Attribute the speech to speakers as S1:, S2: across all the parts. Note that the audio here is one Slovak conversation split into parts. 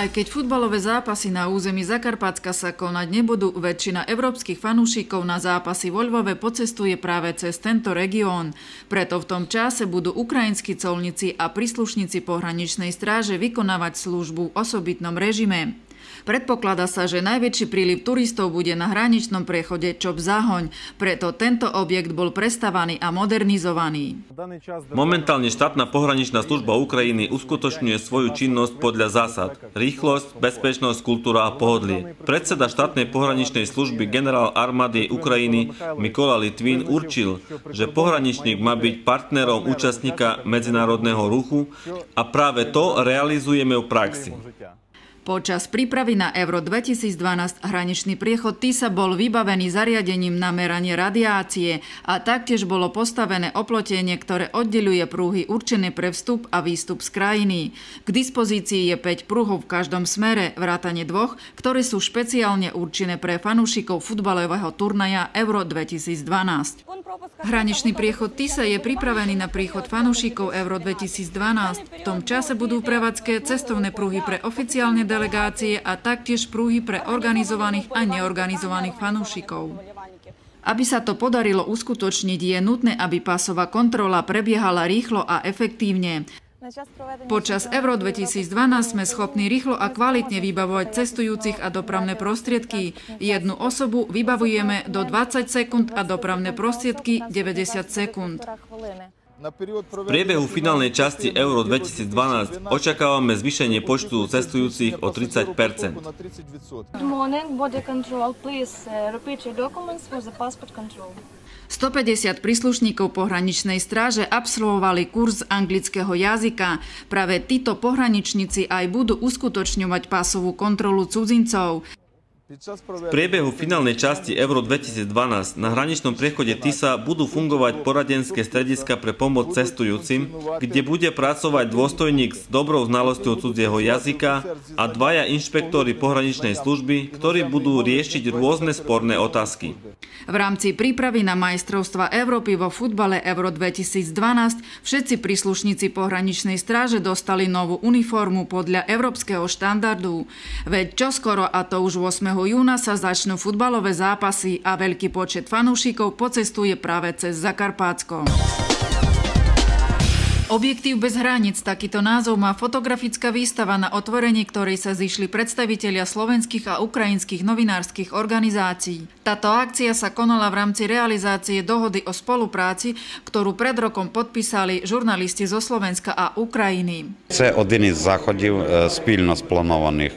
S1: Aj keď futbalové zápasy na území Zakarpacka sa konať nebudú, väčšina európskych fanúšikov na zápasy vo Lvove pocestuje práve cez tento región. Preto v tom čase budú ukrajinskí colníci a príslušníci pohraničnej stráže vykonávať službu v osobitnom režime. Predpokladá sa, že najväčší príliv turistov bude na hraničnom priechode Čop-Zahoň, preto tento objekt bol prestavaný a modernizovaný.
S2: Momentálne štátna pohraničná služba Ukrajiny uskutočňuje svoju činnosť podľa zásad rýchlosť, bezpečnosť, kultúra a pohodlie. Predseda štátnej pohraničnej služby generál armády Ukrajiny Mikola Litvín určil, že pohraničník má byť partnerom účastníka medzinárodného ruchu a práve to realizujeme v praxi.
S1: Počas prípravy na Euro 2012 hraničný priechod Tisa bol vybavený zariadením na meranie radiácie a taktiež bolo postavené oplotenie, ktoré oddeluje prúhy určené pre vstup a výstup z krajiny. K dispozícii je 5 prúhov v každom smere, vrátane dvoch, ktoré sú špeciálne určené pre fanúšikov futbalového turnaja Euro 2012. Hraničný priechod Tisa je pripravený na príchod fanúšikov Euro 2012. V tom čase budú prevádzke cestovné pruhy pre oficiálne delegácie a taktiež pruhy pre organizovaných a neorganizovaných fanúšikov. Aby sa to podarilo uskutočniť, je nutné, aby pásová kontrola prebiehala rýchlo a efektívne. Počas Euro 2012 sme schopní rýchlo a kvalitne vybavovať cestujúcich a dopravné prostriedky. Jednu osobu vybavujeme do 20 sekúnd a dopravné prostriedky 90 sekúnd.
S2: V priebehu finálnej časti Euro 2012 očakávame zvýšenie počtu cestujúcich o 30
S1: Good morning, border control. Please uh. 150 príslušníkov pohraničnej stráže absolvovali kurz anglického jazyka. Práve títo pohraničníci aj budú uskutočňovať pásovú kontrolu cudzincov.
S2: V priebehu finálnej časti Euro 2012 na hraničnom priechode TISA budú fungovať poradenské strediska pre pomoc cestujúcim, kde bude pracovať dôstojník s dobrou znalosťou cudzieho jazyka a dvaja inšpektori pohraničnej služby, ktorí budú riešiť rôzne sporné otázky.
S1: V rámci prípravy na majstrovstva Európy vo futbale Euro 2012 všetci príslušníci pohraničnej stráže dostali novú uniformu podľa európskeho štandardu. Veď čoskoro, a to už 8 júna sa začnú futbalové zápasy a veľký počet fanúšikov pocestuje práve cez Zakarpátsko. Objektív bez hraníc, takýto názov má fotografická výstava, na otvorení ktorej sa zišli predstavitelia slovenských a ukrajinských novinárskych organizácií. Táto akcia sa konala v rámci realizácie dohody o spolupráci, ktorú pred rokom podpísali žurnalisti zo Slovenska a Ukrajiny.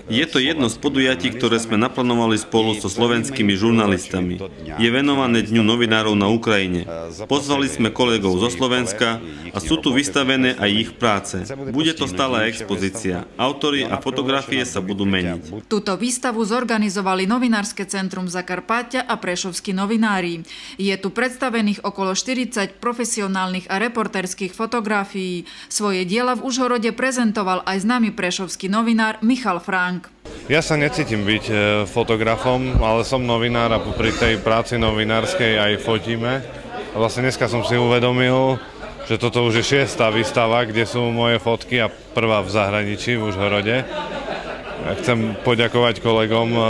S2: Je to jedno z podujatí, ktoré sme naplánovali spolu so slovenskými žurnalistami. Je venované Dňu novinárov na Ukrajine. Pozvali sme kolegov zo Slovenska a sú tu vystavené vystavené aj ich práce. Bude to stála expozícia. Autory a fotografie sa budú meniť.
S1: Túto výstavu zorganizovali Novinárske centrum Zakarpatia a Prešovskí novinári. Je tu predstavených okolo 40 profesionálnych a reporterských fotografií. Svoje diela v Užhorode prezentoval aj známy prešovský novinár Michal Frank.
S3: Ja sa necítim byť e, fotografom, ale som novinár a pri tej práci novinárskej aj fotíme. A vlastne dneska som si uvedomil, že toto už je šiestá výstava, kde sú moje fotky a prvá v zahraničí v Užhorode. Chcem poďakovať kolegom e, e,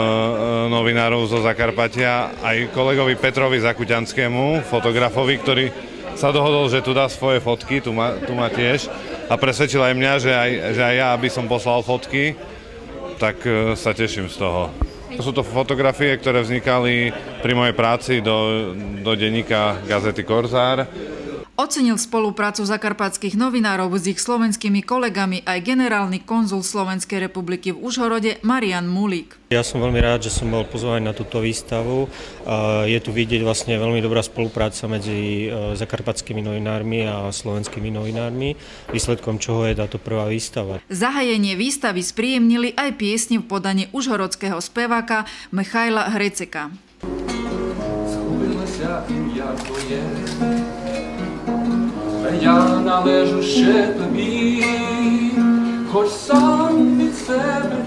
S3: novinárov zo Zakarpatia, aj kolegovi Petrovi Zakuťanskému, fotografovi, ktorý sa dohodol, že tu dá svoje fotky, tu má, tu má tiež a presvedčil aj mňa, že aj, že aj ja, aby som poslal fotky, tak e, sa teším z toho. To sú to fotografie, ktoré vznikali pri mojej práci do, do denníka gazety Korzár
S1: Ocenil spoluprácu zakarpatských novinárov s ich slovenskými kolegami aj generálny konzul Slovenskej republiky v Užhorode Marian Mulík.
S4: Ja som veľmi rád, že som bol pozvaný na túto výstavu. Je tu vidieť vlastne veľmi dobrá spolupráca medzi e, zakarpatskými novinármi a slovenskými novinármi, výsledkom čoho je táto prvá výstava.
S1: Zahajenie výstavy spríjemnili aj piesni v podaní užhorodského speváka Michaila Hreceka. Schubila
S5: я належу ще тобі, хоч сам від себе